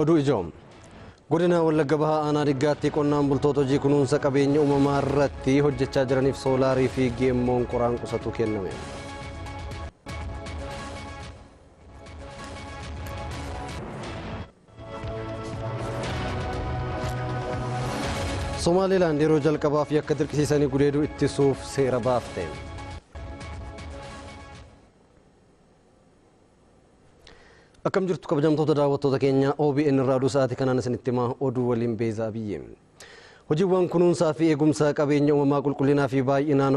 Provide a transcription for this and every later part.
Oduu ijoom. Godina Wallagga Bahaa Aanaa Diggaatti qonnaan bultoota hojii kunuunsa qabeenya uumamaa irratti hojjechaa jiraniif soolaarii fi geemmoon qoraan qusatu kenname. Somaaliilaand yeroo jalqabaaf yakka dirqisiisanii gudeeduu ittisuuf seera baafte. Akkam jirtu kabajamtoota daawwattoota keenya OBN irraa oduu sa'aatii kanaan isinitti himaa oduu waliin beezaa biyye. Hojiiwwan kunuunsaa fi eegumsa qabeenya uumamaa qulqullinaa fi baay'inaan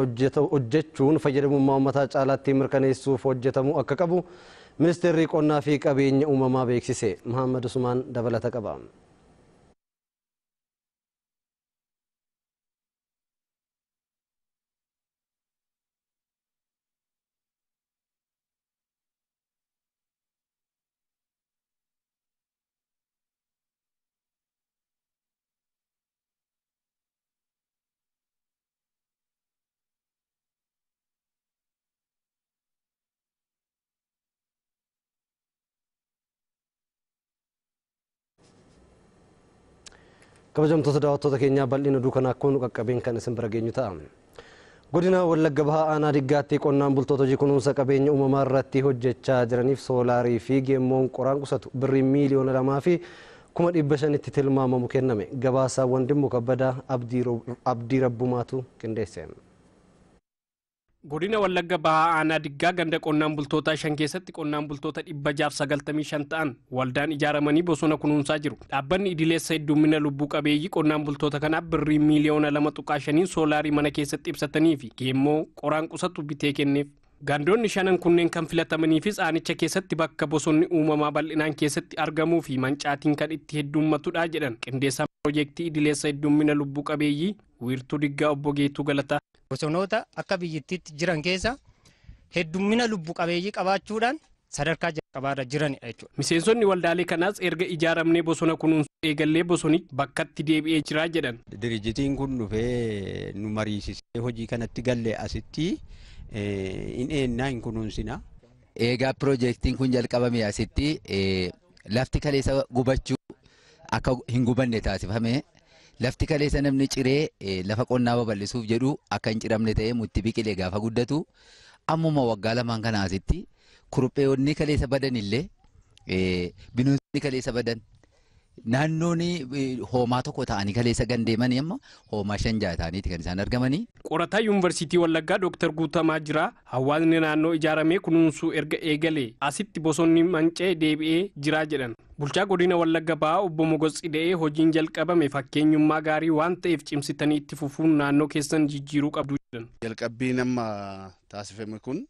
hojjechuun fayyadamummaa uummataa caalaatti mirkaneessuuf hojjetamuu akka qabu ministeerri qonnaa fi qabeenya uumamaa beeksise. Muhammad Usmaan dabalata qaba. Kabajamtoota daawwattoota keenyaa bal'ina oduu kana akkuma nu qaqqabeen kan isin bira geenyu ta'a. Godina Wallagga Bahaa Aanaa Diggaatti qonnaan bultoota hojii kunuunsa qabeenya uumamaa irratti hojjechaa jiraniif soolaarii fi geemmoon qoraan qusatu birrii miiliyoona lamaa fi kuma dhibba shanitti tilmaamamu kenname. Gabaasaawwan Dimmu Kabbadaa Abdii Rabbumaatu qindeesse. Godina Wallagga Bahaa Aanaa Diggaa ganda qonnaan bultootaa shan keessatti qonnaan bultoota dhibba jaaf sagaltamii shan ta'an waldaan ijaaramanii bosona kunuunsaa jiru. Dhaabbanni idileessa heddummina lubbuu qabeeyyii qonnaan bultoota kanaaf birrii miiliyoona lama tuqaa shaniin soolaarii mana keessatti ibsatanii fi geemmoo qoraan qusatu bitee kenneef. Gandoonni shanan kunneen kan filatamanii fi aanicha keessatti bakka bosonni uumamaa bal'inaan keessatti argamuu fi mancaatiin kan itti heddummatudha jedhan qindeessaa piroojeektii idileessa heddummina lubbuu qabeeyyii wiirtuu diggaa obbo Geetuu Galataa. Bosonoota akka biyyattiitti jiran keessa heddummina lubbu qabeeyyii qabaachuudhaan sadarkaa jalqabaarra jiranidha jechuudha. Miseensonni waldaalee kanaas erga ijaaramnee bosona kunuunsuu eegallee bosoni bakkatti deebi'ee jira jedhan. Dirijitiin kun dhufee nu mariisisee hojii kanatti gallee asitti in eennaa hin kunuunsina. Eegaa piroojeektiin kun jalqabame asitti lafti kaleessa gubachuu akka hin gubanne taasifame. Lafti kaleessa namni ciree lafa qonnaa babal'isuuf jedhu akka hin ciramne ta'ee mutti biqilee gaafa guddatu ammuma waggaa lamaan kana asitti kurupheewwanni kaleessa badan illee bineensonni kaleessa badan naannoon hoomaa tokko ta'anii kaleessa gan deemanii amma hoomaa shan jaha ta'aniiti kan isaan argamanii. Qorataa Yuunivarsiitii Wallaggaa Dooktar Guutamaa jira. Hawaasni naannoo ijaaramee kunuunsuu erga eegalee asitti bosonni mancee deebi'ee jira jedhan. Bulchaa godina Wallagga Bahaa obbo Mogos Cida'ee hojiin jalqabame fakkeenyummaa gaarii waan ta'eef cimsitanii itti fufuun naannoo keessan jijjiiruu qabdu jedhan. Jalqabbiin amma taasifame kun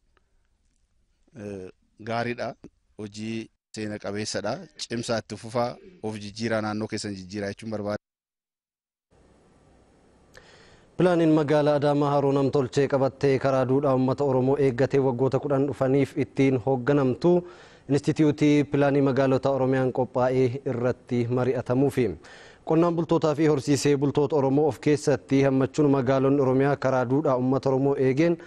gaariidha. Hojii seena qabeessadha. Cimsaa itti fufaa of jijjiiraa naannoo keessan jijjiiraa jechuun barbaada. Pilaaniin magaalaa Adaamaa haroo namtolchee qabattee karaa duudhaa uummata Oromoo eeggatee waggoota kudhan dhufaniif ittiin hoogganamtu Inistitiyuutii Pilaanii Magaalota Oromiyaan qophaa'ee irratti mari'atamuu fi qonnaan bultootaa fi horsiisee bultoota Oromoo of keessatti hammachuun magaalonni Oromiyaa karaa duudhaa uummata Oromoo eegeen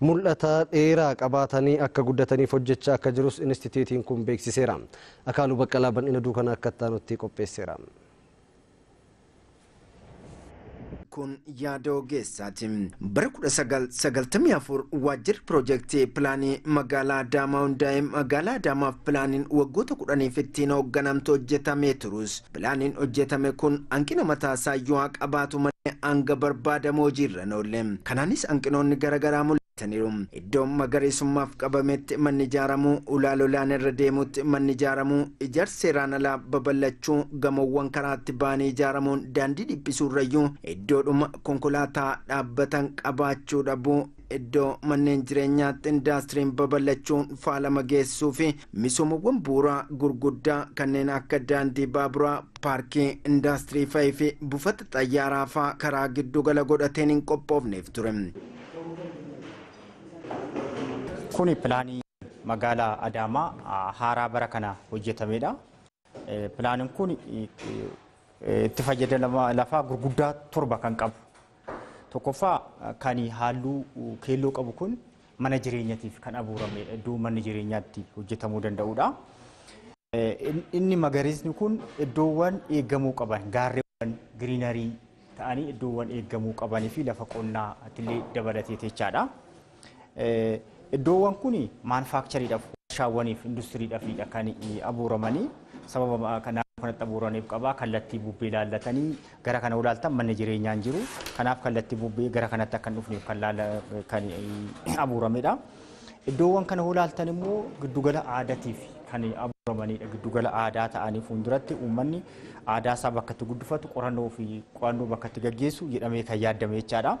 mul'ata dheeraa qabaatanii akka guddataniif hojjechaa akka jirus Inistitiyuutiin kun beeksiseera. Akaaluu Baqqalaa bal'ina duukanaa akka itti qopheesseera. Kun yaada ogeessaati. Bara 1994 waajjirri piroojeektii pilaanii magaalaa Adaamaa hundaa'e magaalaa Adaamaaf pilaaniin waggoota kudhaniif ittiin hoogganamtu hojjetamee turus pilaaniin hojjetame kun hanqina mataasaa yoo qabaatu malee hanga barbaadamu hojiirra hin oolle. Kanaanis hanqinoonni garaagaraa mul'ataniiru. Iddoo magariisummaaf qabametti manni ijaaramuu ulaalolaan irra deemutti manni ijaaramuu ijaarsa seeraan alaa babal'achuu gamoowwan karaatti ba'anii ijaaramuun daandii dhiphisuurrayyuu iddoodhuma konkolaataa dhaabbatan qabaachuu dhabuu iddoo manneen jireenyaatti indaastiriin babal'achuun faalama geessisuu fi misoomawwan bu'uuraa gurguddaa kanneen akka daandii baaburaa paarkii indaastirii fa'ii fi buufata xayyaaraa fa'aa karaa giddugala godhateen hin qophoofneef ture. Kuni pilaanii magaalaa Adaamaa haaraa bara kana hojjetamedha. Pilaaniin kun itti fayyadama lafaa gurguddaa torba kan qabu. Tokkoffaa kan halluu keelloo qabu kun mana jireenyaatiif kan abuuramedha. Iddoo manni jireenyaatti hojjetamuu danda'udha. Inni magariisni kun iddoowwan eegamuu qaban gaarreewwan giriinarii ta'anii iddoowwan eegamuu qabanii fi lafa qonnaa illee dabalatee jechaadha. Iddoowwan kun maanfaakchariidhaaf warshaawwaniif industiriidhaafidha kan abuuramanii sababa kanaa kanatti abuuraniif qaba kallattii bubbee ilaallatanii gara kana ulaaltan manni jireenyaa hin jiru kanaaf kallattii bubbee gara kanatti akka hin dhufneef kan abuuramedha. Iddoowwan kana ulaaltan immoo giddugala aadaatiif kan abuuramanidha. Giddugala aadaa ta'anii fuulduratti uummanni aadaa isaa bakka itti guddifatu qorannoo fi qo'annoo bakka itti gaggeessu jedhamee kan yaadame jechaadha.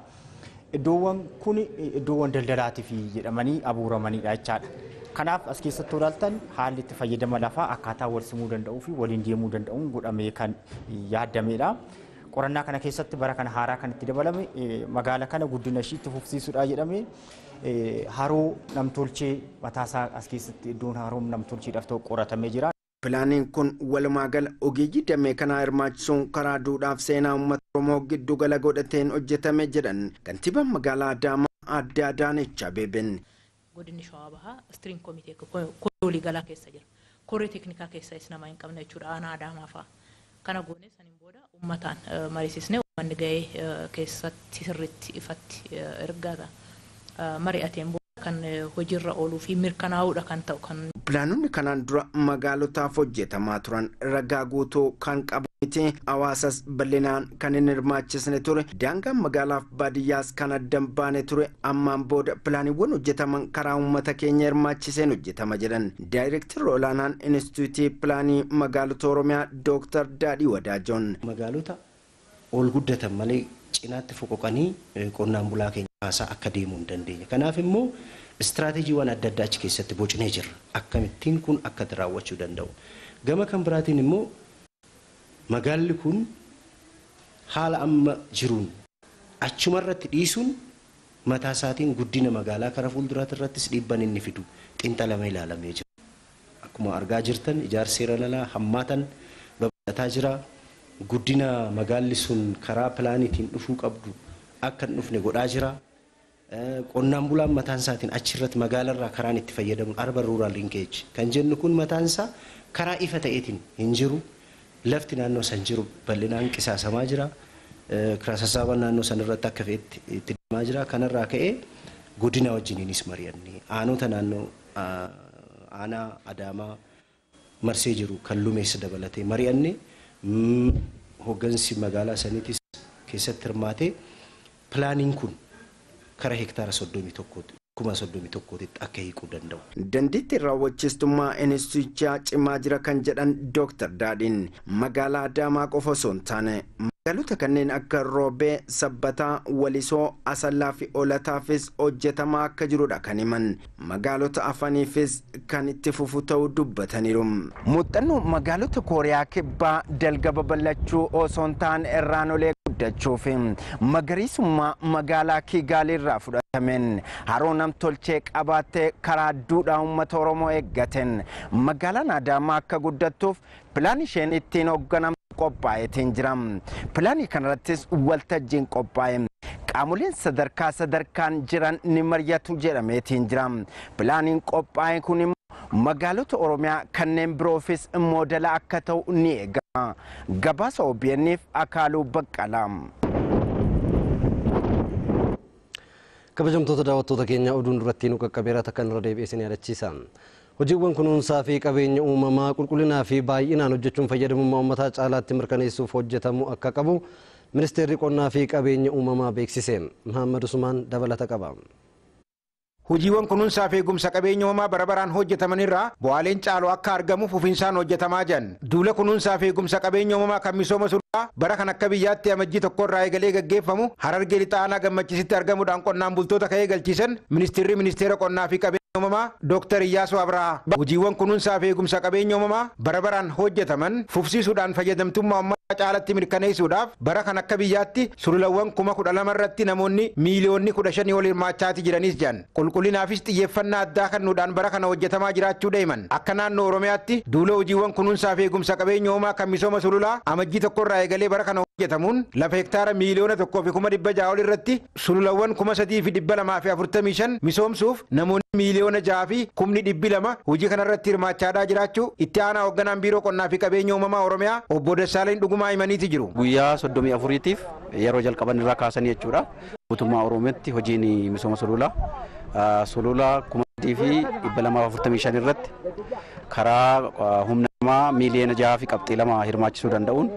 Iddoowwan kun iddoowwan daldalaatiif jedhamanii abuuramanidha jechaadha. Kanaaf as keessatti ilaaltan haalli itti fayyadama lafaa akkaataa wal simuu danda'uu fi waliin deemuu danda'uun godhamee kan yaadamedha. Qorannaa kana keessatti bara kana haaraa kan itti dabalame magaala kana guddina ishii itti fufsiisuudha jedhamee haroo namtolchee mataasaa as keessatti iddoon haroo namtolcheedhaaf ta'u qoratamee jira. Pilaaniin kun walumaa gala ogeeyyii damee kanaa hirmaachisuun karaa duudhaaf seenaa uummata Oromoo giddu gala godhateen hojjetame jedhan kantiibaan magaalaa Adaamaa Aadde Adaanech Abeebeen. Godinni Shawaa Bahaa istiriin komitee koolii galaa keessa jira. Koree teeknikaa keessas nama hin qabne jechuudha aanaa Adaamaa fa'a. Kana goone saniin booda uummataan mariisisnee uummanni gahee keessatti sirriitti ifatti ergaa mari'ateen booda kan hojiirra ooluu fi mirkanaa'uudha kan ta'u kan. Pilaanonni kanaan dura magaalotaaf hojjetamaa turan ragaa guutuu kan qabu hawaasas bal'inaan kan hin hirmaachisne ture. Daangaan magaalaaf baadiyyaas kan addan baane ture. Ammaan booda pilaaniiwwan hojjetaman karaa uummata keenya hirmaachiseen hojjetama jedhan. Daayirektarri olaanaan inistituutii pilaanii magaalota oromiyaa dooktar daadhii wadaajoon. magaalota ol guddatan malee cinaatti foqoqanii qonnaan bulaa keenya haasaa akka deemuu hin dandeenye kanaaf immoo istiraateejiiwwan adda addaa achi keessatti bocinee jirra akkamittiin kun akka raawwachuu danda'u. Gama kan biraatiin immoo magaalli kun haala amma jiruun achumarratti dhiisuun mataa isaatiin guddina magaalaa kara fuulduraatti irrattis dhiibban inni fidu xinxalamee ilaalamee jira. Akkuma argaa jirtan ijaarsi seera lalaa hammaatan babal'ataa jira. Guddina magaalli sun karaa pilaaniitiin dhufuu qabdu akka hin dhufne godhaa jira. Qonnaan bulaan mataan isaatiin achirratti magaalarraa karaan itti fayyadamuun arba ruuraal linkeeji kan jennu kun mataan isaa karaa ifa ta'eetiin hin jiru. Lafti naannoo san jiru bal'inaan qisaasamaa jira. Kiraasasaawwan naannoo san irratti akka fe'etti itti deemaa jira. Kanarraa ka'ee godina wajjiniinis mari'anne aanota naannoo aanaa adaamaa marsee jiru kan lumeessa dabalatee mari'anne hooggansi magaalaa saniitis keessatti hirmaatee pilaaniin kun kara hektaara soddomii tokkooti. Kuma soddomii tokkootitti akka hiikuu danda'u. Dandeettiin raawwachiistummaa inistituutichaa cimaa jira kan jedhan Dooktar Daadhiin magaalaa Adaamaa qofa osoo hin taane magaalota kanneen akka Roobee, Sabbataa, Walisoo, Asallaa fi Olataafis hojjetamaa akka jirudha kan himan. Magaalota afaniifis kan itti fufu ta'uu dubbataniiru. Muuxannoo magaalota Kooriyaa kibbaa dalga babal'achuu osoo hin taane irraan olee guddachuu fi magariisummaa magaalaa Kigaaliirraa fudhatameen haroo namtolchee qabaattee karaa duudhaa uummata Oromoo eeggateen magaalaan Adaamaa akka guddattuuf pilaan isheen ittiin hoogganamtu qophaa'eetiin jira. Pilaanii kanarrattis waltajjiin qophaa'e. Qaamoleen sadarkaa sadarkaan jiran ni mari'atu jedhameetiin jira. Pilaaniin qophaa'e kun magaalota Oromiyaa kanneen biroofis moodela akka ta'u ni eegama. Gabaasa OBN'if Akaaluu Baqqalaa. kabajamtoota daawwattoota keenya oduun duratti nu qaqqabeera takka irra deebi'ee yaadachiisa. Hojiiwwan kunuunsaa fi qabeenya uumamaa qulqullinaa fi baay'inaan hojjechuun fayyadamummaa uummataa caalaatti mirkaneessuuf hojjetamuu akka qabu ministeerri qonnaa fi qabeenya uumamaa beeksise. Muhammad Usmaan dabalata qaba. Hojiiwwan kunuunsaa fi eegumsa qabeenya uumamaa bara baraan hojjetamanirraa bu'aaleen caalu akka argamuuf fufiinsaan hojjetamaa jiran. Duula kunuunsaa fi eegumsa qabeenya uumamaa kan misooma sululaa bara kan akka biyyaatti amajjii tokkorraa eegalee gaggeeffamu harargee lixaanaa gammachiisitti argamuudhaan qonnaan bultoota ka'ee galchiisan ministeerri ministeera qonnaa fi uumamaa Dr. Iyyaasuu Abrahaa. Hojiiwwan kunuunsaa fi eegumsa qabeenya uumamaa bara baraan hojjetaman fufsiisuudhaan fayyadamtummaa uummataa caalatti mirkaneessuudhaaf bara kan akka biyyaatti sululawwan kuma kudha lama irratti namoonni miiliyoonni kudha shanii ol hirmaachaati jiranis jiran. Qulqullinaafis xiyyeeffannaa addaa kennuudhaan bara kana hojjetamaa jiraachuu deeman. Akka naannoo Oromiyaatti duula hojiiwwan kunuunsaa fi eegumsa qabeenya uumamaa kan misooma sululaa amajjii tokkorraa eegalee bara kana hojjetamuun lafa hektaara miiliyoona tokkoo fi kuma dhibba ja'a ol irratti sululawwan kuma sadii fi dhibba lamaa fi afurtamii shan misoomsuuf namoonni miiliyoona ja'a fi kumni dhibbi lama hojii kanarratti hirmaachaadhaa jiraachuu itti aanaa hoogganaan biiroo qonnaa fi qabeenya uumamaa oromiyaa obbo Dassaaleen dhugumaa himaniiti jiru. Guyyaa soddomii afuriitiif yeroo jalqaban irraa kaasanii jechuudha. Mootummaa Oromootti hojiin misooma sululaa sululaa kuma fi dhibba lamaa fi afurtamii shan irratti karaa humna namaa miiliyoona jaha fi qabxii lama hirmaachisuu danda'uun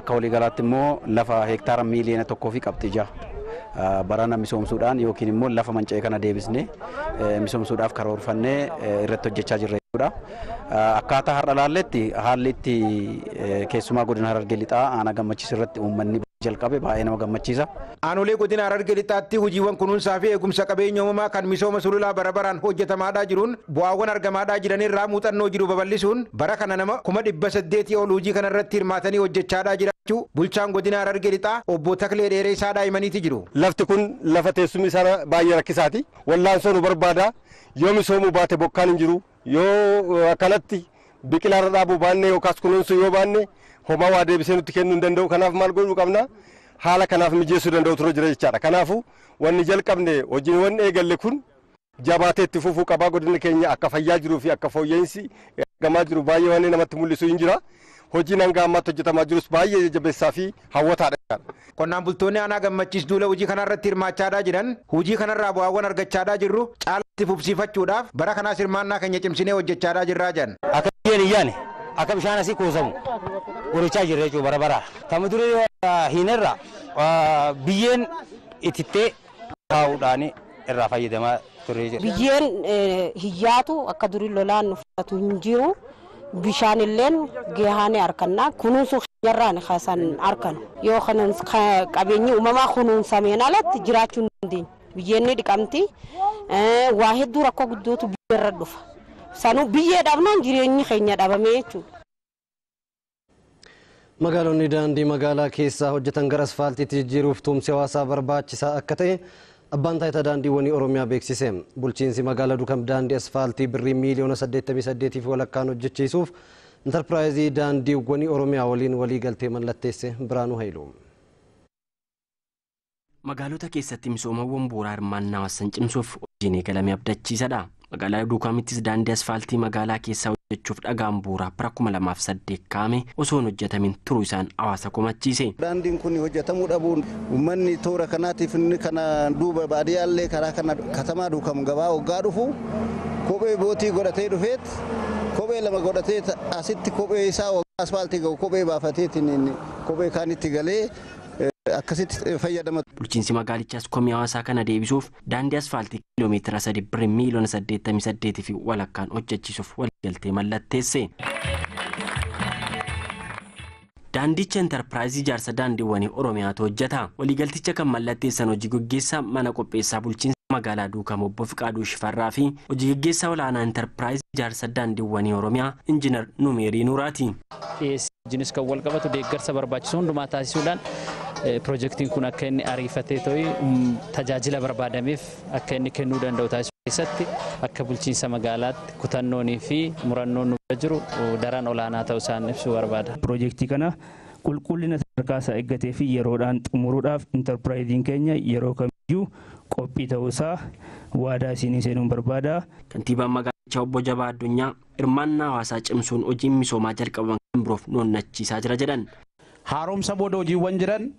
akka waliigalaatti immoo lafa hektaara miiliyoona tokkoo fi qabxii jaha barana misoomsuudhaan yookiin immoo lafa manca'ee kana deebisnee misoomsuudhaaf karoorfannee irratti hojjechaa jirra jechuudha. Akkaataa har'a laalletti haalli itti keessumaa godina Harargee lixaa aanaa gammachiis irratti uummanni jalqabe baay'ee nama gammachiisa. Aanolee godina Harargee lixaatti hojiiwwan kunuunsaa fi eegumsa qabeenya uumamaa kan misooma sululaa bara baraan hojjetamaadhaa jiruun bu'aawwan argamaadhaa jiranirraa muuxannoo jiru babal'isuun bara kana nama kuma dhibba saddeetii ol hojii kana irratti hirmaatanii hojjechaadhaa jiraachuu bulchaan godina Harargee lixaa obbo Taklee Dheeree isaadhaa himaniiti jiru. Lafti kun lafa teessumni isaa baay'ee rakkisaati. Wallaansoo nu barbaada. Yoo misoomuu baate bokkaan hin jiru. Yoo akkanatti biqilaarra dhaabuu baanne yookaas kunuunsuu yoo baanne homaa waa deebisee nutti kennuu hin danda'u. Kanaaf maal godhuu qabna? Haala kanaaf mijeessuu danda'u ture jira jechaadha. Kanaafuu wanni jalqabne hojiiwwan eegalle kun jabaatee itti fufuu qabaa godina keenya akka fayyaa jiruu fi akka fooyya'insi argamaa jiru baay'ee wanni namatti mul'isu hin jira. Hojiin hanga ammaatti hojjetamaa jirus baay'ee jajjabeessaa fi hawwataadha. Qonnaan bultoonni aanaa gammachiis duula hojii kanarratti hirmaachaadhaa jiran hojii kanarraa bu'aawwan argachaadhaa jirru caalatti fufsiifachuudhaaf bara kanaas hirmaannaa keenya cimsinee hojjechaadhaa jirraa jiran. Akka biyyeen iyyaane akka bishaan asii kuusamu gorichaa jirra jechuudha bara bara. Tama duree hiinarra biyyeen itittee kaa'uudhaan irraa fayyadamaa ture jechuudha. Biyyeen hiyyaatu akka durii lolaan fudhatu hin jiru. bishaan illeen gahaane harkannaa kunuunsuu keenyarraan kaasan harkanu yoo qabeenyi uumamaa kunuunsameen alatti jiraachuu hin dandeenyu biyyeenni dhiqamti waa hedduu rakkoo guddootu biyyarra dhufa sanuu biyyee dhabnaan jireenyi keenya dhabamee jechuudha. Magaalonni daandii magaalaa keessaa hojjetan gara asfaaltiitti jijjiiruuf tumsi hawaasaa barbaachisaa akka ta'e abbaan taayitaa daandiiwwanii oromiyaa beeksise bulchiinsi magaalaa dukam daandii asfaaltii birrii miiliyoona 88 fi walakkaan hojjechiisuuf intarpiraayizii daandiiwwanii oromiyaa waliin walii galtee mallatteesse biraanuu hayilu. magaalota keessatti misoomawwan bu'uuraa hirmaannaa hawaasan cimsuuf hojiin eegalame abdachiisadha magaalaa duukamittis daandii asfaaltii magaalaa keessaa hojjechuuf dhagaan bu'uuraa bara 2008 kaa'ame osoo hin hojjetamin turuu isaan hawaasa komachiise. daandiin kun hojjetamuu dhabuun uummanni toora kanaatiif inni kana duuba baadiyyaallee karaa kana katamaa duukam gabaa waggaa dhufu kophee bootii godhatee dhufeet kophee lama godhatee asitti kophee isaa asfaaltii ga'u kophee baafateetiin kophee kaanitti galee akkasitti fayyadama. Bulchiinsi magaalichaas komii hawaasaa kana deebisuuf daandii asfaaltii kiiloomeetira sadi birrii miiliyoona saddeettamii saddeetii fi walakkaan hojjechiisuuf waliigaltee mallatteesse. Daandicha intarpiraayizii ijaarsa daandiiwwanii Oromiyaatu hojjeta. Waliigalticha kan mallatteessan hojii gaggeessaa mana qopheessaa bulchiinsa magaalaa duukam obbo Fiqaaduu Shifarraa fi hojii gaggeessaa olaanaa intarpiraayizii ijaarsa daandiiwwanii Oromiyaa Injiinar Numeerii Nuuraati. Dhiyeessiinis kan wal qabatu deeggarsa barbaachisu hundumaa taasisuudhaan piroojeektiin kun akka inni ariifatee ta'e tajaajila barbaadameef akka inni kennuu danda'u taasisuu keessatti akka bulchiinsa magaalaatti kutannoonii fi murannoon nu jiru daran olaanaa ta'uu isaan ibsuu barbaada. Piroojeektii kana qulqullina sadarkaa isaa eeggatee fi yeroodhaan xumuruudhaaf intarpiraayiziin keenya yeroo kamiyyuu qophii ta'uusaa waadaa isinii seenuun barbaada. Kantiibaan magaalichaa obbo Jabaa Addunyaa hirmaannaa hawaasaa cimsuun hojiin misoomaa jalqabaman kan biroof nu onnachiisaa jira jedhan. Haaromsa booda hojiiwwan jiran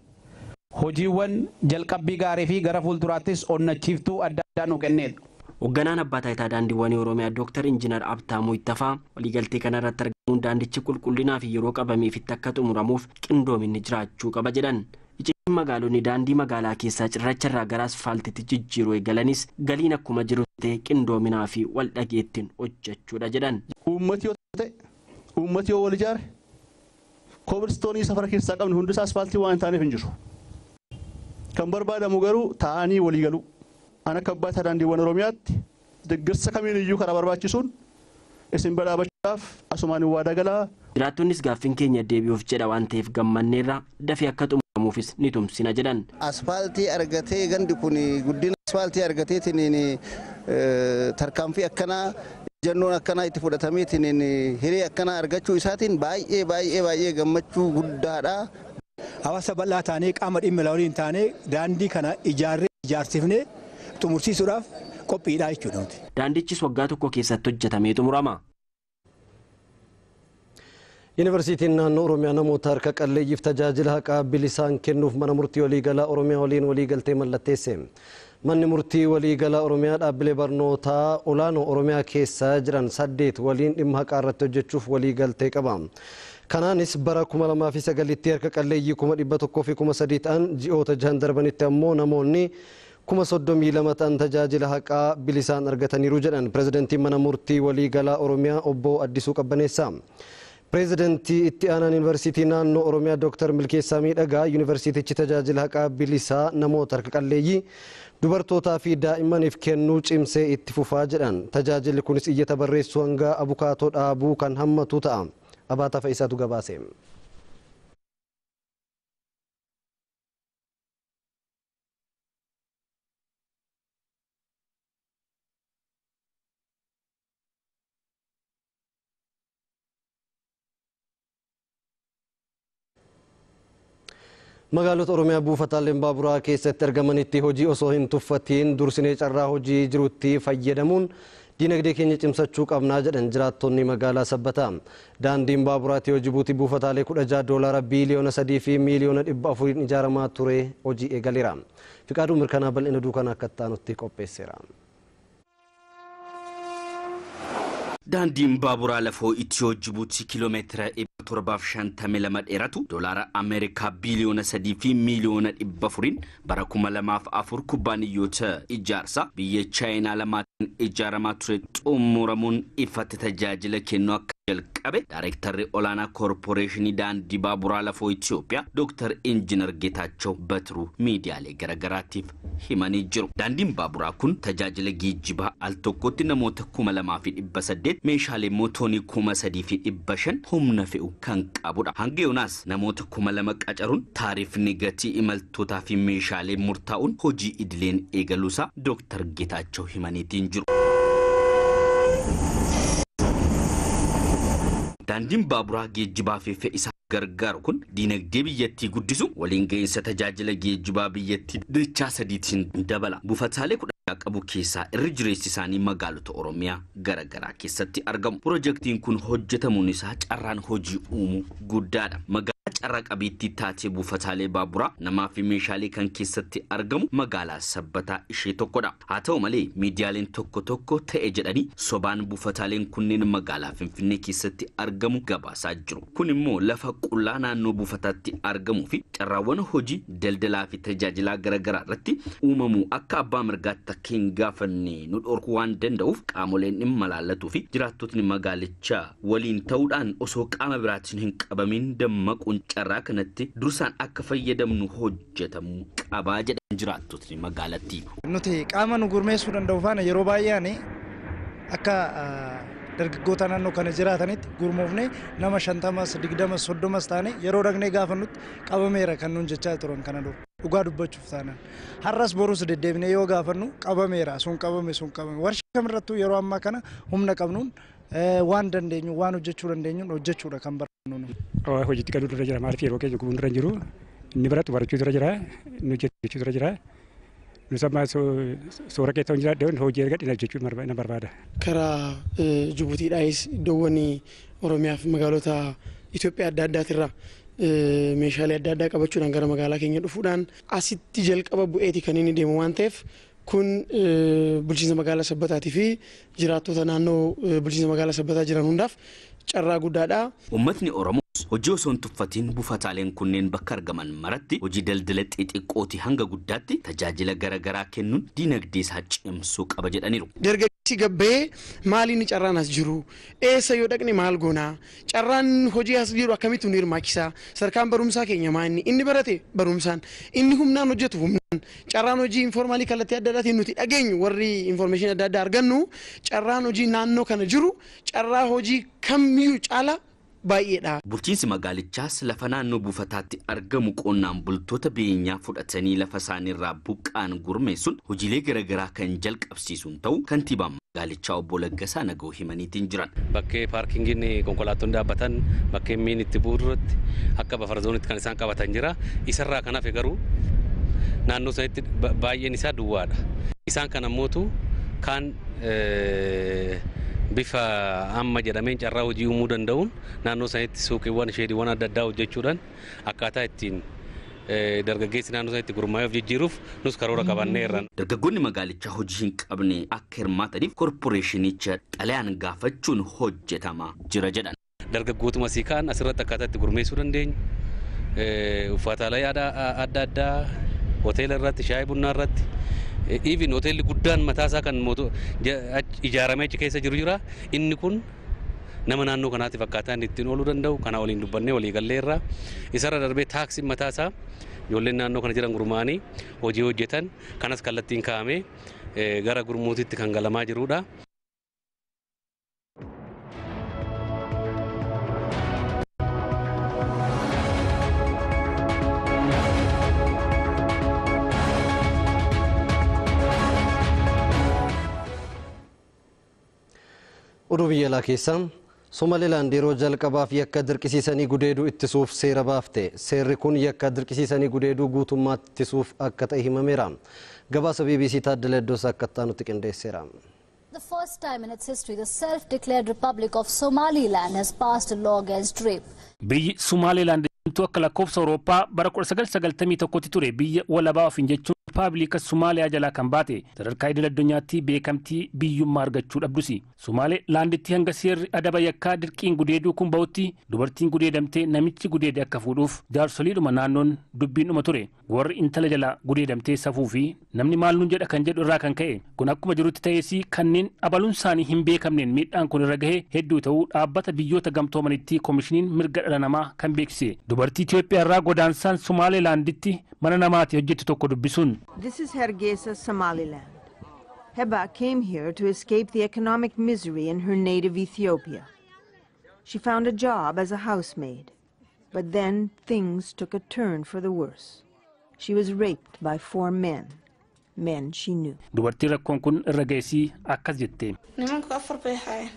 hojiiwwan jalqabbii gaarii fi gara fuulduraattis onnachiiftuu adda addaa nu kenneedha. Hoogganaan abbaa taayitaa daandiiwwanii Oromiyaa Dooktar Injiinar Abtaamuu Ittafaa waliigaltee kana irratti argamuun daandichi qulqullinaa fi yeroo qabameefitti akka xumuramuuf qindoominni jiraachuu qaba jedhan. Icciitiin magaalonni daandii magaalaa keessaa cirracharraa gara asfaaltiitti jijjiiruu eegalanis galiin akkuma jiru ta'e qindoominaa fi wal dhageettiin hojjechuudha jedhan. Uummati yoo ta'e uummati yoo wal ijaare koobilistoonii safara keessaa qabnu hundisaa asfaaltii waan hin taaneef hin jiru. Kan barbaadamu garuu taa'anii walii galuu. An akka abbaa daandiiwwan Oromiyaatti deeggarsa kamiin iyyuu karaa barbaachisuun isin badhaabachuudhaaf asumaan waadaa galaa. Jiraattonnis gaaffiin keenya deebi'uuf jedha waan ta'eef gammanneerra dafee akka xumuramuufis ni tumsina jedhan. Asfaaltii argatee gandi kun guddina asfaaltii argateetiin tarkaanfii akkanaa jannoon akkanaa itti fudhatameetiin hiree akkanaa argachuu isaatiin baay'ee baay'ee baay'ee gammachuu guddaadha. Hawaasa bal'aa taanee qaama dhimma ilaaluu hin taane daandii kana ijaarree ijaarsifnee xumursiisuudhaaf qophiidha jechuudha. Daandichis waggaa tokko keessatti hojjetamee xumurama. Yuunivarsiitiin naannoo Oromiyaa namoota harka qalleeyyiif tajaajila haqaa bilisaan kennuuf mana murtii waliigalaa Oromiyaa waliin waliigaltee mallatteesse. Manni murtii waliigalaa Oromiyaa dhaabbilee barnootaa olaanoo Oromiyaa keessa jiran saddeet waliin dhimma haqaa irratti hojjechuuf waliigaltee qaba. Kanaanis bara 2009tti harka qalleeyyii 100 fi 300 ta'an ji'oota jahan darbanitti ammoo namoonni kuma soddomii lama ta'an tajaajila haqaa bilisaan argataniiru jedhan pirezidantiin mana murtii waliigalaa Oromiyaa obbo Addisuu Qabbaneessa. Pireezidantii itti aanaan yuunivarsiitii naannoo Oromiyaa Dooktar Milkeessaa Miidhagaa yuunivarsiitichi tajaajila haqaa bilisaa namoota harka qalleeyyii dubartootaa fi daa'immaniif kennuu cimsee itti fufaa jedhan. Tajaajilli kunis iyyata barreessuu hanga abukaatoo dhaabuu kan hammatu ta'a. Abaataa Fa'isaatu gabaase. Magaalota Oromiyaa buufataaleen baaburaa keessatti argamanitti hojii osoo hin tuffatiin dursinee carraa hojii jirutti fayyadamuun diinagdee keenya cimsachuu qabnaa jedhan jiraattonni magaalaa sabbataa. Daandiin baaburaatii hojii buutii buufataalee kudha jaha doolaara biiliyoona sadii fi miiliyoona dhibba afuriin ijaaramaa ture hojii eegaleera. Fiqaaduu mirkanaa bal'ina duukanaa akka ta'anutti qopheesseera. Daandiin baaburaa lafoo Itiyoo Jibuutii kiiloomeetira torbaaf shantamii lama dheeratu doolaara Ameerikaa biiliyoona sadii fi miiliyoona dhibba afuriin bara kuma lamaaf afur kubbaaniyyoota ijaarsa biyya chaayinaa lamaatiin ijaaramaa ture xumuramuun ifatti tajaajila kennuu akka jalqabe daayirektarri olaanaa koorporeeshinii daandii baaburaa lafoo Itiyoophiyaa Dooktar Injiinar Geetaachoo Batiruu miidiyaalee garaagaraatiif himanii jiru. Daandiin baaburaa kun tajaajila geejjibaa al tokkotti namoota kuma lamaa fi dhibba saddeet meeshaalee mootoonii kuma sadii fi dhibba shan humna fe'u kan qabudha. Hanga yoonaas namoota kuma lama qacaruun taarifni gatii imaltootaa fi meeshaalee murtaa'uun hojii idileen eegaluusaa Dooktar Geetaachoo himaniitiin jiru. Daandiin baaburaa geejjibaa fi fe'isaa gargaaru kun diinagdee biyyattii guddisu waliin gahinsa tajaajila geejjibaa biyyattii dachaa sadiitiin dabala. Buufataalee qabu keessaa irri jireessi isaanii magaalota Oromiyaa garaagaraa keessatti argamu. Pirojektiin kun hojjetamuun isaa carraan hojii uumuu guddaadha. Carraa qabeettii taatee buufataalee baaburaa namaa fi meeshaalee kan keessatti argamu magaalaa sabbataa ishee tokkodha. Haa ta'u malee miidiyaaleen tokko tokko ta'e jedhanii sobaan buufataaleen kunneen magaalaa Finfinnee keessatti argamu gabaasaa jiru. Kun immoo lafa qullaa naannoo buufataatti argamuu fi carraawwan hojii daldalaa fi tajaajilaa garaagaraa irratti uumamuu akka abbaa mirgaatti akka hin gaafanne nu dhorkuu waan danda'uuf qaamoleen dhimma laallatuu fi jiraattotni magaalichaa waliin ta'uudhaan osoo qaama biraatiin hin qabamin dammaquun carraa kanatti dursaan akka fayyadamnu hojjetamuu qabaa jedhan jiraattotni magaalattii. Nuti qaama nu gurmeessuu danda'u faana yeroo baay'ee akka dargaggoota naannoo kana jiraatanitti gurmoofne nama shantamas digdamas soddomas taane yeroo dhaqnee gaafannutti qabameera kan nuun jechaa turan kana dura dhugaa dubbachuuf taanaan har'as borus deddeebinee yoo gaafannu qabameera sun qabame sun qabame warshaa kamirrattuu yeroo ammaa kana humna qabnuun waan dandeenyu waan hojjechuu dandeenyuun hojjechuudha kan barbaannu. Hojiitti galuu dura jira maaliif yeroo keenya gubuun dura jiru inni baratu barachuu dura jira inni hojjechuu dura jira. Nusammaa soora keessa hin jiraadhe hojii erga dhina jechuun na barbaada. Karaa Jibuutiidhaayis iddoowwan Oromiyaa fi magaalota Itoophiyaa adda addaatirraa meeshaalee adda addaa qabachuudhaan gara magaalaa keenya dhufuudhaan asitti jalqaba bu'eeti kan inni deemu waan ta'eef kun bulchiinsa magaalaa sabbataatii fi jiraattota naannoo bulchiinsa magaalaa sabbataa jiran hundaaf carraa guddaadha. Uummatni Oromoo hojii osoo hin tuffatiin buufataaleen kunneen bakka argaman maratti hojii daldala xixiqqooti hanga guddaatti tajaajila garaagaraa kennuun diinagdee isaa cimsuu qaba jedhaniiru. Dargaggeessi gabbee maaliin carraan as jiru? Eessa yoo dhaqne maal goonaa? Carraan hojii as jiru akkamitti nu hirmaachisaa? Sadarkaan barumsaa keenya maanni inni? Barate barumsaan. Inni humnaan hojjetu humnaan. Carraan hojii informaalii kallattii adda addaatiin nuti dhageenyu warri information adda addaa argannu carraan hojii naannoo kana jiru carraa hojii kamiyyuu caalaa baay'eedha. Bulchiinsi magaalichaas lafa naannoo buufataatti argamu qonnaan bultoota beenyaa fudhatanii lafa isaaniirraa buqqaan gurmeessuun hojiilee garaagaraa kan jalqabsiisuun ta'u kantiibaan magaalichaa obbo Laggasaa Nagoo himaniitiin jiran. Bakkee paarkingiin konkolaattonni dhaabbatan bakkee miin itti bu'uurratti akka bafarzoonitti kan isaan qabatan jira. Isarraa kan hafe garuu naannoo sanitti baay'een isaa duwwaadha. Isaan kan ammootu kaan bifa amma jedhameen carraa hojii uumuu danda'uun naannoo sanitti suuqiiwwan sheediiwwan adda addaa hojjechuudhaan akkaataa ittiin dargaggeessi naannoo sanitti gurmaa'ee of jijjiiruuf nus karoora qabanneerra. Dargaggoonni magaalichaa hojii hin qabne akka hirmaataniif korporeeshinicha xalayaan gaafachuun hojjetamaa jira jedhan. Dargaggootuma sii kaan asirratti akkaataa itti gurmeessuu dandeenyu uffataalee adda addaa hoteela irratti shaayii bunnaa irratti hoteelli guddaan mataasaa kan ijaaramee achi keessa jiru jira inni kun nama naannoo kanaatiif akkaataa inni ittiin ooluu danda'u kana waliin dubbannee walii galleerra isarra darbee taaksiin mataasaa ijoolleen naannoo kana jiran gurmaa'anii hojii hojjetan kanas kallattiin kaa'amee gara gurmuutitti kan galamaa jirudha. Oduu biyya alaa keessaa Somaalilaand yeroo jalqabaaf yakka dirqisiisanii gudeeduu ittisuuf seera baafte. Seerri kun yakka dirqisiisanii gudeeduu guutummaatti ittisuuf akka ta'e himameera. Gabaasa BBC Taaddala Iddoos akka ta'anutti qindeesseera. The first time in its history, the self-declared Republic of Somaliland has passed a law against rape. Biyyi Somaalilaand jedhamtu akka lakkoofsa Awurooppaa bara 1991tti ture biyya walabaa ofiin jechuun Rippaabilika Somaaliyaa jalaa kan baate sadarkaa idil addunyaatti beekamtii biyyummaa argachuu dhabdusi. Somaalee laanditti hanga seerri adaba yakkaa dirqiin gudeeduu kun bahutti dubartiin gudeedamtee namichi gudeede akka fuudhuuf jaarsoliidhuma naannoon dubbiin dhuma ture. Warri intala jalaa gudeedamtee safuu fi namni maal nun jedha kan jedhu irraa kan ka'e kun akkuma jirutti ta'eesii kanneen abaluun isaanii hin beekamneen miidhaan kun irra gahe hedduu ta'uu dhaabbata biyyoota gamtoomanitti koomishiniin mirga dhala namaa kan beeksise. Dubartii Itoophiyaa irraa godaansaan Somaalee laanditti mana namaati hojjettu tokko dubbisuun. This is Hargeisa, Somaliland. Heba came here to escape the economic misery in her native Ethiopia. She found a job as a housemaid, but then things took a turn for the worse. She was raped by four men, men she knew. Dubartiin rakkoon kun irra geessii akkas jette. nimanku afar bay ahaayeen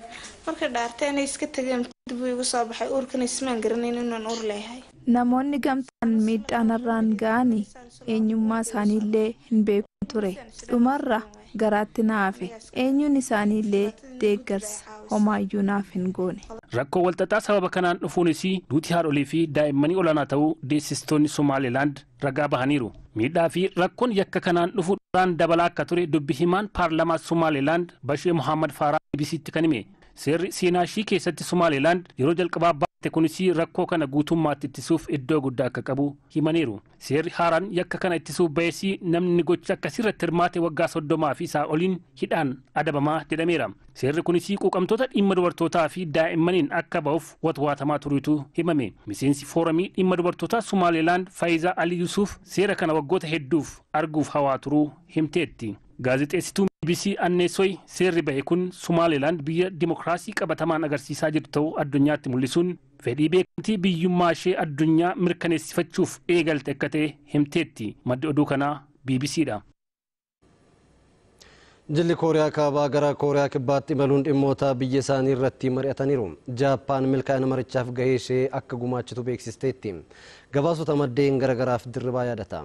markay dhaarteen ay iska tageen dib uu igu soo baxay uurkan ismaan garanayn inaan uur leeyahay Namoonni gamtaan miidhaan irraan ga'anii eenyummaa isaaniillee hin beeku ture. Dhumarra garaatti na hafe. Eenyuun isaaniillee deeggarsa homaayyuu naaf hin goone. Rakkoo walxaxaa sababa kanaan dhufuunis duuti haadholii fi daa'immanii olaanaa ta'uu deessistoonni Somaalilaand ragaa bahaniiru. Miidhaa fi rakkoon yakka kanaan dhufu duraan dabalaa akka ture dubbi himaan paarlamaa Somaalilaand Bashee Muhammad Faaraa BBC'tti kan hime. Seerri seenaa ishii keessatti Somaalilaand yeroo jalqabaa kunis rakkoo kana guutummaatti ittisuuf iddoo guddaa akka qabu himaniiru. Seerri haaraan yakka kana ittisuuf ba'eessi namni gocha akkasirratti hirmaate waggaa soddomaa fi isaa oliin hidhaan adabamaa jedhameera. Seerri kunis quuqamtoota dhimma dubartootaa fi daa'immaniin akka ba'uuf watwaatamaa turuutu himame. Miseensi fooramii dhimma dubartootaa Somaalilaand Faayizaa Ali Yusuuf seera kana waggoota hedduuf arguuf hawaa turuu himteetti. Gaazexeessituun BBC Anneesoy seerri bahe kun Somaalilaand biyya dimokiraasii qabatamaan agarsiisaa jirtu ta'uu addunyaatti mul'isuun fedhii beekamtii biyyummaa ishee addunyaa mirkaneessifachuuf eegalte akka ta'e himteetti. Maddi oduu kanaa BBCdha. Jilli Kooriyaa kaabaa gara Kooriyaa kibbaatti imaluun dhimmoota biyya isaanii irratti mari'ataniiru. Jaappaan milkaa'ina marichaaf gahee ishee akka gumaachitu beeksisteetti. Gabaasota maddeen garagaraaf dirribaa yaadata.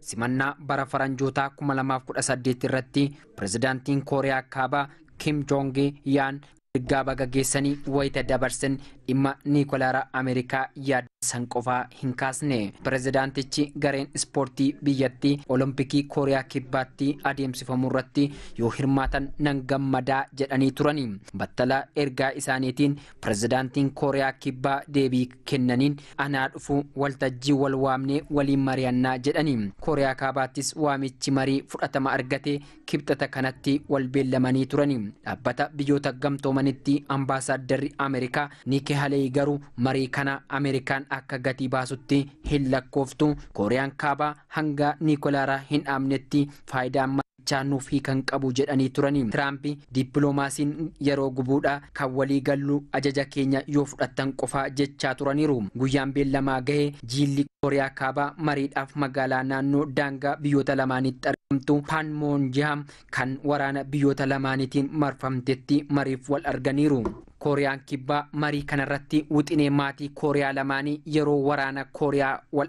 Simannaa bara faranjootaa 2018 irratti pirezidaantiin kooriyaa kaabaa kim joong yaan ergaa baga geessanii wayita dabarsan dhimma niikolaara ameerikaa yaaddeessan qofaa hin kaasne. Pirezidaantichi gareen ispoortii biyyattii olompikii kooriyaa kibbaatti adeemsifamu irratti yoo hirmaatan nan gammadaa jedhanii turani battala ergaa isaaniitiin pirezidaantiin kooriyaa kibbaa deebii kennaniin anaa dhufu waltajjii wal waamnee waliin mari'annaa jedhani kooriyaa kaabaattis waamichi marii fudhatama argate kibxata kanatti wal beellamanii turani dhaabbata biyyoota gamtoomanitti ambaasaadarri ameerikaa niike halee garuu marii kana ameerikaan akka gatii baasutti hin lakkooftu. Kooriyaan kaabaa hanga niikolaaraa hin dhaabnetti faayidaan ajajichaa nuuf hiikan qabu jedhanii turani tiraamp dippiloomaasiin yeroo gubuudha kan walii gallu ajaja keenya yoo fudhattan qofaa jechaa turaniiru guyyaan beellamaa gahee jiilli kooriyaa kaabaa mariidhaaf magaalaa naannoo daangaa biyyoota lamaanitti argamtu paanmoonjiham kan waraana biyyoota lamaaniitiin marfamtetti mariif wal arganiiru. Kooriyaan kibbaa marii kanarratti wixinee maatii kooriyaa lamaanii yeroo waraana kooriyaa wal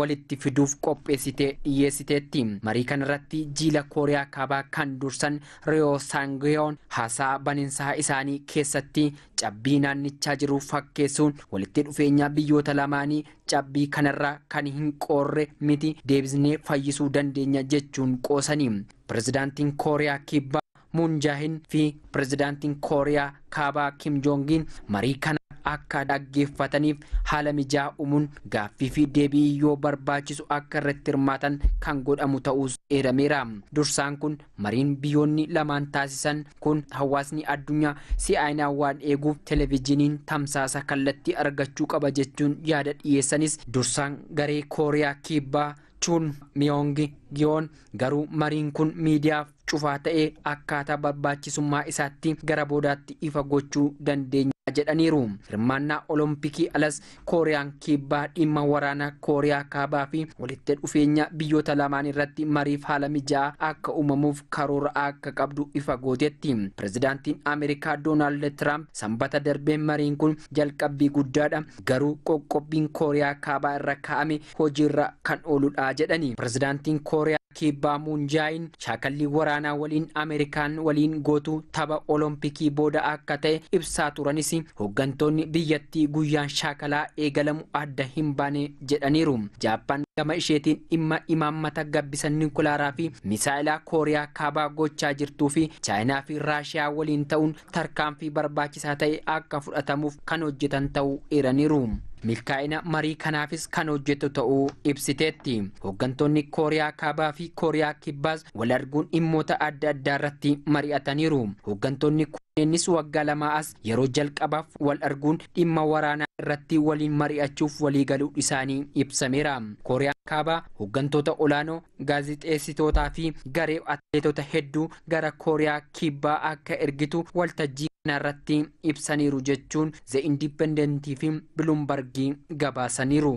walitti fiduuf qopheessitee dhiyeessiteetti. Marii kanarratti jiila kooriyaa kaabaa kan dursan riyoo saangiyoon haasaa baninsaa isaanii keessatti cabbii naannichaa jiru fakkeessuun walitti dhufeenya biyyoota lamaanii cabbii kanarraa kan hin qoorre miti deebisnee fayyisuu dandeenya jechuun qoosanii. Pirezidaantiin kooriyaa kibbaa muunjaahin fi pirezidaantiin kooriyaa kaabaa kim joongiin marii kana akka dhaggeeffataniif haala mijaa uumuun gaaffii fi deebii yoo barbaachisu akka irratti hirmaatan kan godhamu ta'us eerameera. Dursaan kun mariin biyyoonni lamaan taasisan kun hawaasni addunyaa si'aayinaa waan eeguuf televezyiiniin tamsaasa kallattii argachuu qaba jechuun yaada dhiyeessanis dursaan garee kooriyaa kibbaa chuun miyongi giyoon garuu mariin kun miidiyaaf cufaa ta'ee akkaataa barbaachisummaa isaatti gara boodaatti ifa gochuu dandeenya jedhaniiru. Hirmaannaa olompikii alas kooriyaan kibbaa dhimma waraanaa kooriyaa kaabaa fi walitti dhufeenya biyyoota lamaan irratti mariif haala mijaa'aa akka uumamuuf karoora akka qabdu ifa gootetti. Pirezidaantiin ameerikaa doonaald tiraamp sanbata darbee mariin kun jalqabbii guddaadha. Garuu qoqqobbiin kooriyaa kaabaa irra kaa'ame hojiirra kan ooludha jedhani pirezidaantiin kooriyaa kibbaa muunjaayin shaakallii waraanaa waliin ameerikaan waliin gootu tapha olompikii booda akka ta'e ibsaa turanis hooggantoonni biyyattii guyyaan shaakalaa eegalamu adda hin baane jedhaniiru jaappaan gama isheetiin dhimma imaammata gabbisa nikulaaraa fi misaayilaa kooriyaa kaabaa gochaa jirtuu fi chaayinaa fi raashiyaa waliin ta'uun tarkaanfii barbaachisaa ta'e akka fudhatamuuf kan hojjetan ta'uu eeraniiru. Milkaa'ina marii kanaafis kan hojjetu ta'uu ibsiteetti. Hooggantoonni kooriyaa kaabaa fi kooriyaa kibbaas wal arguun dhimmoota adda addaa irratti mari'ataniiru. Hooggantoonni kunneenis waggaa lamaa as yeroo jalqabaaf wal arguun dhimma waraanaa irratti waliin mari'achuuf waliigaluu isaanii ibsameera. Kooriyaan kaabaa hooggantoota olaanoo gaazixeessitootaa fi garee atleetota hedduu gara kooriyaa kibbaa akka ergitu waltajjii kanarratti ibsaniiru jechuun ze indipendentii fi bilumbargii gabaasaniiru.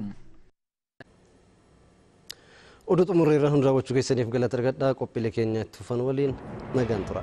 oduu xumurreerra hundaawwachuu keessaniif galata argadhaa qophiilee keenya itti fufan waliin nagaan tura.